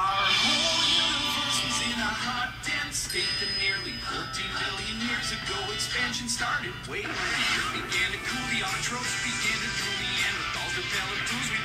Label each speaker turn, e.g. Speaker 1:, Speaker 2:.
Speaker 1: Our whole universe was in a hot, dense state that nearly 14 billion years ago expansion started. Wait, the earth began to cool, the autotrophs began to drool, Neanderthals developed tools,